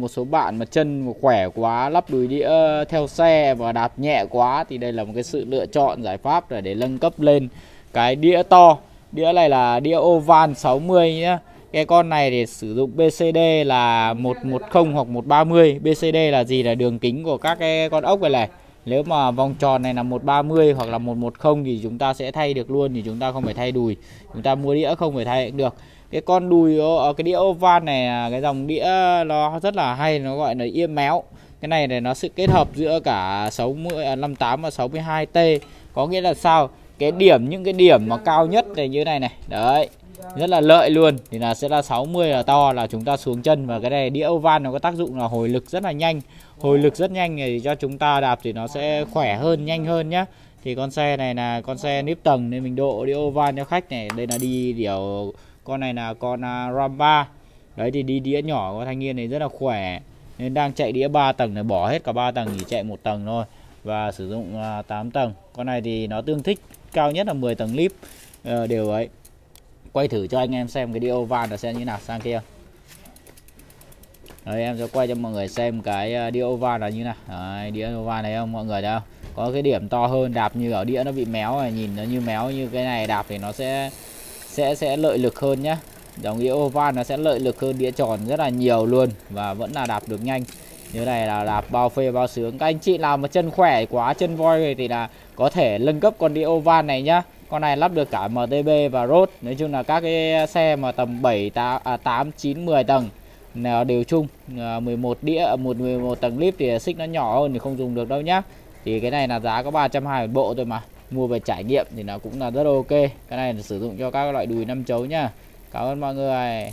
một số bạn mà chân khỏe quá lắp đùi đĩa theo xe và đạp nhẹ quá thì đây là một cái sự lựa chọn giải pháp để, để nâng cấp lên cái đĩa to. Đĩa này là đĩa oval 60 nhá. Cái con này thì sử dụng BCD là 110 hoặc 130 BCD là gì là đường kính của các cái con ốc này này nếu mà vòng tròn này là 130 hoặc là 110 thì chúng ta sẽ thay được luôn, thì chúng ta không phải thay đùi. Chúng ta mua đĩa không phải thay được. Cái con đùi ở ờ, cái đĩa oval này à, cái dòng đĩa nó rất là hay, nó gọi là yên méo. Cái này này nó sự kết hợp giữa cả 60 58 à, và 62T có nghĩa là sao? Cái điểm, những cái điểm mà cao nhất này như này này. Đấy rất là lợi luôn. Thì là sẽ là 60 là to là chúng ta xuống chân và cái này đĩa oval nó có tác dụng là hồi lực rất là nhanh. Hồi lực rất nhanh thì cho chúng ta đạp thì nó sẽ khỏe hơn, nhanh hơn nhá. Thì con xe này là con xe nếp tầng nên mình độ đĩa oval cho khách này. Đây là đi điều con này là con à, Ramba. Ram 3 đấy, thì đi đĩa nhỏ của thanh niên này rất là khỏe. Nên đang chạy đĩa 3 tầng này bỏ hết cả 3 tầng, chỉ chạy một tầng thôi. Và sử dụng à, 8 tầng. Con này thì nó tương thích cao nhất là 10 tầng clip ờ, đều ấy quay thử cho anh em xem cái điêu van là sẽ như nào sang kia. Đấy, em sẽ quay cho mọi người xem cái à, đĩa oval là như nào. Đấy, đĩa oval này không mọi người đâu, có cái điểm to hơn đạp như ở đĩa nó bị méo này nhìn nó như méo như cái này đạp thì nó sẽ sẽ sẽ lợi lực hơn nhá. Đồng đĩa oval nó sẽ lợi lực hơn đĩa tròn rất là nhiều luôn và vẫn là đạp được nhanh. Như này là đạp bao phê bao sướng. Các anh chị nào mà chân khỏe quá chân voi thì là có thể nâng cấp con đĩa oval này nhá con này lắp được cả MTB và road nói chung là các cái xe mà tầm 7 8 à, 8 9 10 tầng nào đều chung. À, 11 đĩa à, 1 11 tầng clip thì xích nó nhỏ hơn thì không dùng được đâu nhá. Thì cái này là giá có 320 bộ thôi mà. Mua về trải nghiệm thì nó cũng là rất ok. Cái này là sử dụng cho các loại đùi năm chấu nhá. Cảm ơn mọi người.